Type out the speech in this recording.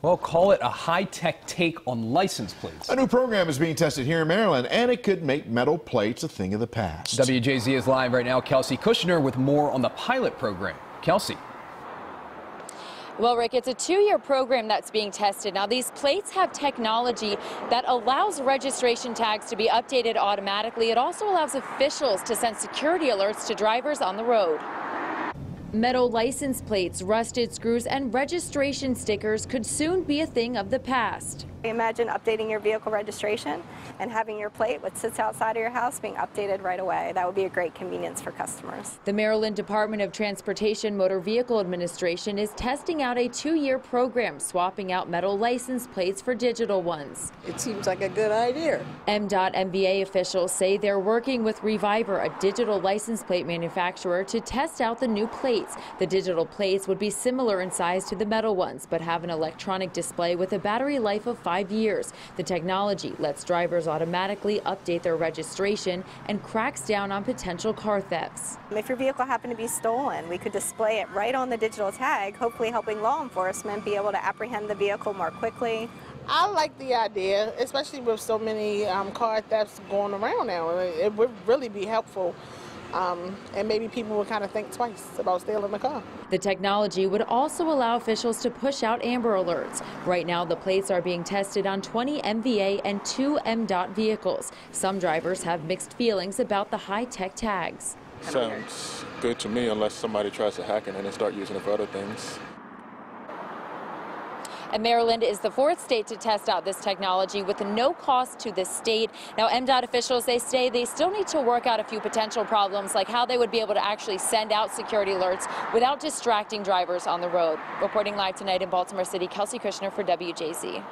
Well, call it a high-tech take on license plates. A new program is being tested here in Maryland, and it could make metal plates a thing of the past. WJZ is live right now. Kelsey Kushner with more on the pilot program. Kelsey. Well, Rick, it's a two-year program that's being tested. Now, these plates have technology that allows registration tags to be updated automatically. It also allows officials to send security alerts to drivers on the road. Metal license plates, rusted screws, and registration stickers could soon be a thing of the past. Imagine updating your vehicle registration and having your plate, which sits outside of your house, being updated right away. That would be a great convenience for customers. The Maryland Department of Transportation Motor Vehicle Administration is testing out a two-year program swapping out metal license plates for digital ones. It seems like a good idea. MDOT MVA officials say they're working with Reviver, a digital license plate manufacturer, to test out the new plates. The digital plates would be similar in size to the metal ones, but have an electronic display with a battery life of five years. The technology lets drivers automatically update their registration and cracks down on potential car thefts. If your vehicle happened to be stolen, we could display it right on the digital tag, hopefully helping law enforcement be able to apprehend the vehicle more quickly. I like the idea, especially with so many um, car thefts going around now. It would really be helpful um, and maybe people would kind of think twice about stealing the car. The technology would also allow officials to push out Amber Alerts. Right now, the plates are being tested on 20 MVA and two MDOT vehicles. Some drivers have mixed feelings about the high-tech tags. Sounds good to me unless somebody tries to hack it and then start using it for other things. And Maryland is the fourth state to test out this technology with no cost to the state. Now, MDOT officials, they say they still need to work out a few potential problems, like how they would be able to actually send out security alerts without distracting drivers on the road. Reporting live tonight in Baltimore City, Kelsey Kushner for WJZ.